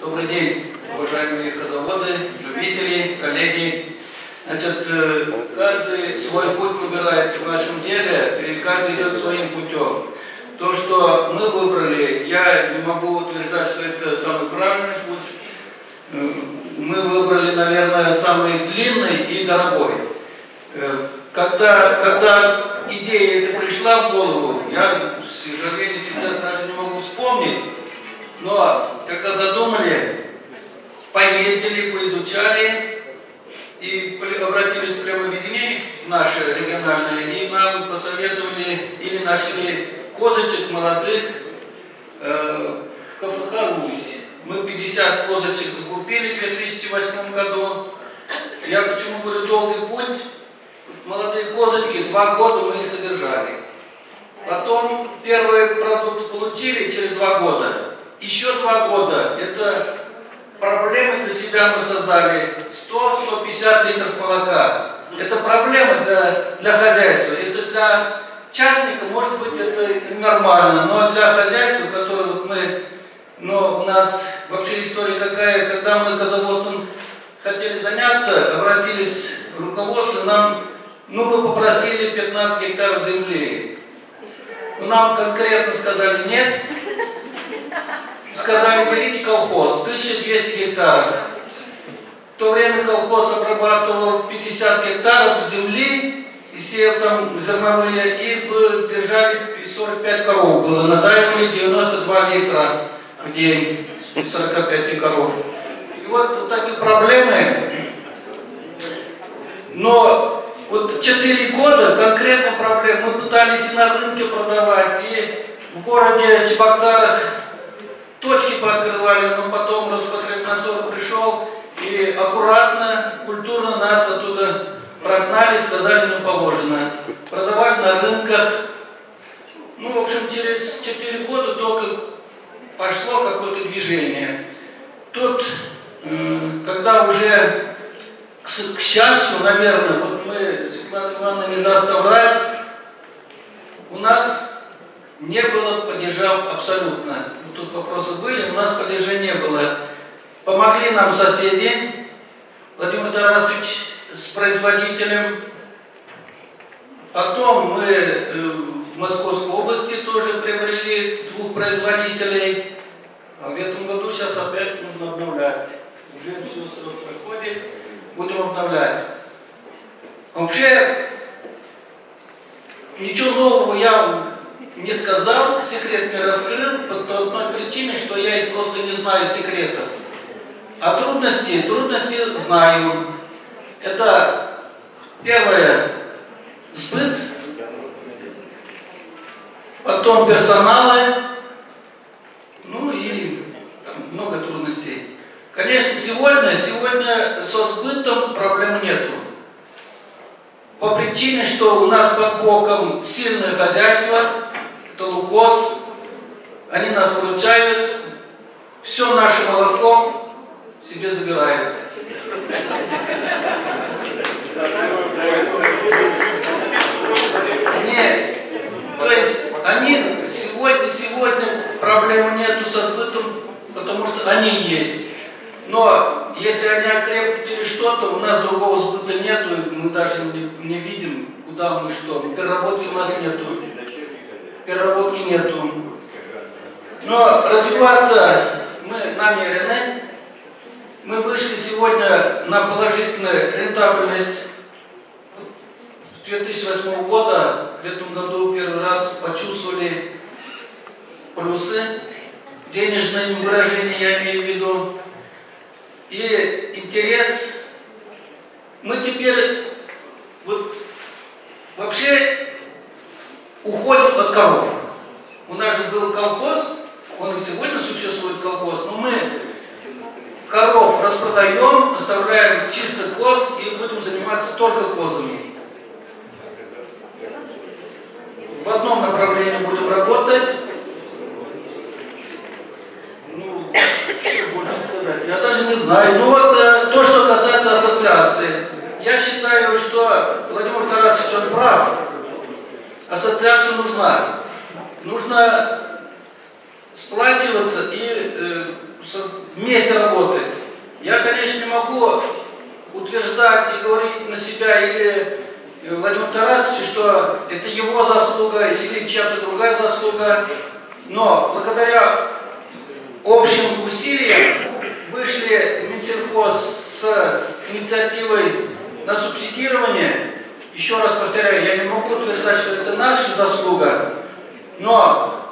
Добрый день, уважаемые козаводы, любители, коллеги. Значит, э, каждый свой путь выбирает в нашем деле, и каждый идет своим путем. То, что мы выбрали, я не могу утверждать, что это самый правильный путь. Мы выбрали, наверное, самый длинный и дорогой. Э, когда, когда идея эта пришла в голову, я, к сожалению, сейчас даже не могу вспомнить, но когда задумали, поездили, поизучали и обратились в прямообъединение наше региональное, и нам посоветовали или нашли козочек молодых э, КФХ Русь. Мы 50 козочек закупили в 2008 году. Я почему говорю долгий путь? Молодые козочки, два года мы их содержали. Потом первый продукт получили через два года. Еще два года. Это проблемы для себя мы создали. 100-150 литров молока. Это проблема для, для хозяйства. Это для частника, может быть, это нормально. Но для хозяйства, которое вот мы... Но у нас вообще история такая, когда мы козоводством хотели заняться, обратились в руководство, нам, ну, мы попросили 15 гектаров земли. Нам конкретно сказали нет, сказали, берите колхоз, 1200 гектаров. В то время колхоз обрабатывал 50 гектаров земли и сеял там зерновые, и держали 45 коров было, надаивали 92 литра в день из 45 коров. И вот, вот такие проблемы. Но вот 4 года конкретно проблем мы пытались и на рынке продавать, и в городе Чебоксарах точки пооткрывали, но потом Роспотребнадзор пришел и аккуратно, культурно нас оттуда прогнали, сказали, ну положено. Продавали на рынках. Ну, в общем, через 4 года только пошло какое-то движение. Тут, когда уже, к, счастью, наверное, вот мы, Светлана Ивановна не даст у нас не было падежа абсолютно тут вопросы были, у нас падежа не было. Помогли нам соседи, Владимир Тарасович с производителем. Потом мы э, в Московской области тоже приобрели двух производителей. А в этом году сейчас опять нужно обновлять. Уже все срок проходит, будем обновлять. Вообще, ничего нового я не сказал, секрет не раскрыл, по той одной причине, что я их просто не знаю секретов. А трудности, трудности знаю. Это первое, сбыт, потом персоналы, ну и там, много трудностей. Конечно, сегодня, сегодня со сбытом проблем нету. По причине, что у нас под боком сильное хозяйство, Толукос, они нас выручают, все наше молоко себе забирают. Нет, то есть они сегодня, сегодня проблемы нету со сбытом, потому что они есть. Но если они окрепнут или что-то, у нас другого сбыта нету, мы даже не, не видим, куда мы что. Переработки у нас нету переработки нету. Но развиваться мы намерены. Мы вышли сегодня на положительную рентабельность. С 2008 года, в этом году первый раз почувствовали плюсы. Денежные выражения я имею в виду. И интерес. Мы теперь вот вообще уходим от коров. У нас же был колхоз, он и сегодня существует колхоз, но мы коров распродаем, оставляем чисто коз и будем заниматься только козами. В одном направлении будем работать. Ну, что больше сказать? Я даже не знаю. Ну вот э, то, что касается ассоциации. Я считаю, что Владимир Тарасович, он прав ассоциация нужна. Нужно сплачиваться и э, вместе работать. Я, конечно, не могу утверждать и говорить на себя или Владимир Тарасович, что это его заслуга или чья-то другая заслуга, но благодаря общим усилиям вышли Минсельхоз с инициативой на субсидирование. Еще раз повторяю, я не могу утверждать, что это наша заслуга, но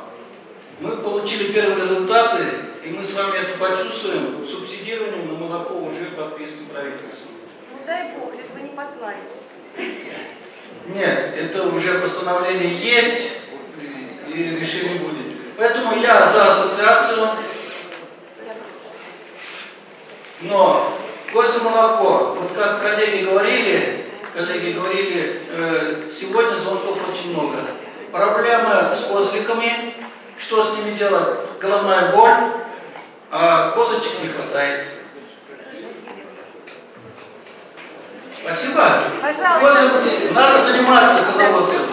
мы получили первые результаты, и мы с вами это почувствуем. Субсидирование на молоко уже подписано правительством. Ну дай бог, лишь бы не послали. Нет, это уже постановление есть, и, решения будет. Поэтому я за ассоциацию, но козье молоко, вот как коллеги говорили, коллеги говорили, э, сегодня звонков очень много. Проблемы с козликами, что с ними делать? Головная боль, а козочек не хватает. Спасибо. Пожалуйста. Козы, надо заниматься.